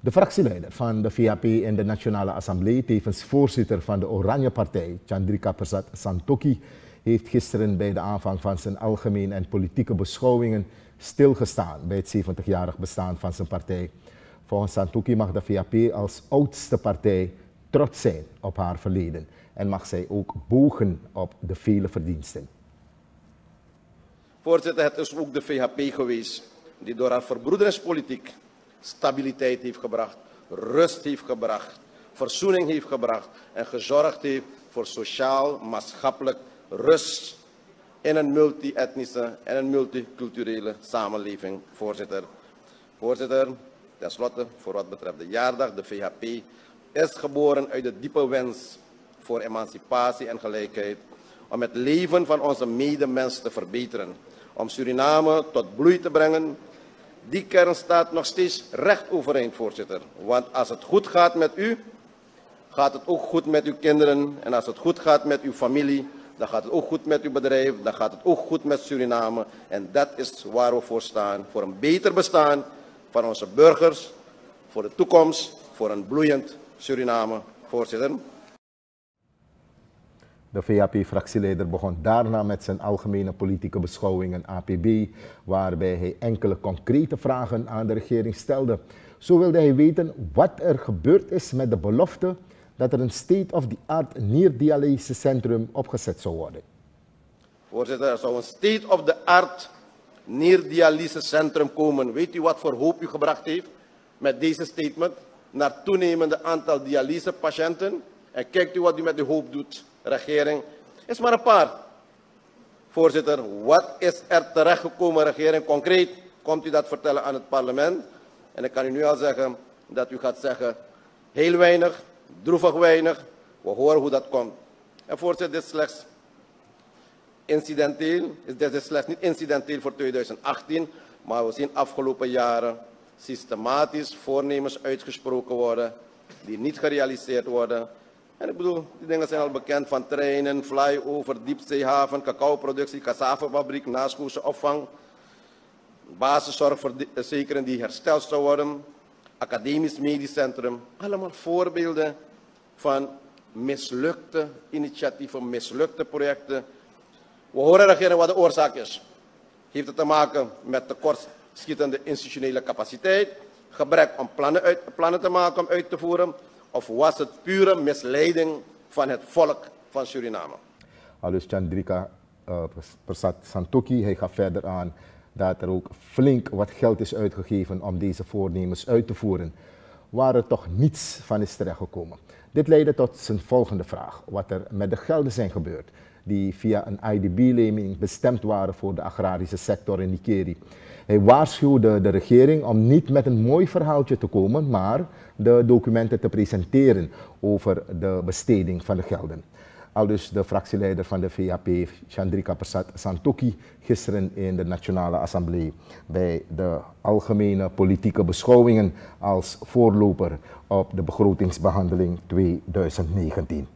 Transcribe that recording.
De fractieleider van de VHP in de Nationale Assemblée, tevens voorzitter van de Oranje Partij, Chandrika Persat Santokhi, heeft gisteren bij de aanvang van zijn algemeen en politieke beschouwingen stilgestaan bij het 70-jarig bestaan van zijn partij. Volgens Santokhi mag de VHP als oudste partij trots zijn op haar verleden en mag zij ook bogen op de vele verdiensten. Voorzitter, het is ook de VHP geweest die door haar verbroederingspolitiek stabiliteit heeft gebracht, rust heeft gebracht, verzoening heeft gebracht en gezorgd heeft voor sociaal, maatschappelijk rust in een multi-etnische en een multiculturele samenleving, voorzitter. Voorzitter, tenslotte, voor wat betreft de jaardag, de VHP is geboren uit de diepe wens voor emancipatie en gelijkheid, om het leven van onze medemens te verbeteren, om Suriname tot bloei te brengen die kern staat nog steeds recht overeind, voorzitter. Want als het goed gaat met u, gaat het ook goed met uw kinderen. En als het goed gaat met uw familie, dan gaat het ook goed met uw bedrijf. Dan gaat het ook goed met Suriname. En dat is waar we voor staan. Voor een beter bestaan van onze burgers. Voor de toekomst. Voor een bloeiend Suriname, voorzitter. De VHP-fractieleider begon daarna met zijn algemene politieke beschouwingen APB, waarbij hij enkele concrete vragen aan de regering stelde. Zo wilde hij weten wat er gebeurd is met de belofte dat er een state-of-the-art nierdialysecentrum opgezet zou worden. Voorzitter, er zou een state-of-the-art nierdialysecentrum komen. Weet u wat voor hoop u gebracht heeft met deze statement? Naar toenemende aantal dialysepatiënten. En kijkt u wat u met de hoop doet regering. Is maar een paar. Voorzitter, wat is er terechtgekomen, regering? Concreet komt u dat vertellen aan het parlement. En ik kan u nu al zeggen dat u gaat zeggen, heel weinig, droevig weinig. We horen hoe dat komt. En voorzitter, dit is slechts incidenteel. Dit is slechts niet incidenteel voor 2018, maar we zien afgelopen jaren systematisch voornemens uitgesproken worden die niet gerealiseerd worden. En ik bedoel, die dingen zijn al bekend van treinen, flyover, diepzeehaven, cacaoproductie, cassavefabriek, naschoolse opvang, basiszorgverzekering die hersteld zou worden, academisch medisch centrum. Allemaal voorbeelden van mislukte initiatieven, mislukte projecten. We horen regeren wat de oorzaak is. Heeft het te maken met tekortschietende institutionele capaciteit, gebrek om plannen, uit, plannen te maken om uit te voeren, of was het pure misleiding van het volk van Suriname? Alus Chandrika uh, Prasad Santoki, hij gaf verder aan dat er ook flink wat geld is uitgegeven om deze voornemens uit te voeren, waar er toch niets van is terechtgekomen. Dit leidde tot zijn volgende vraag, wat er met de gelden zijn gebeurd die via een IDB-lening bestemd waren voor de agrarische sector in Nikeri. Hij waarschuwde de regering om niet met een mooi verhaaltje te komen, maar de documenten te presenteren over de besteding van de gelden. Al dus de fractieleider van de VHP, Chandrika Persat Santokhi, gisteren in de Nationale Assemblée bij de algemene politieke beschouwingen als voorloper op de begrotingsbehandeling 2019.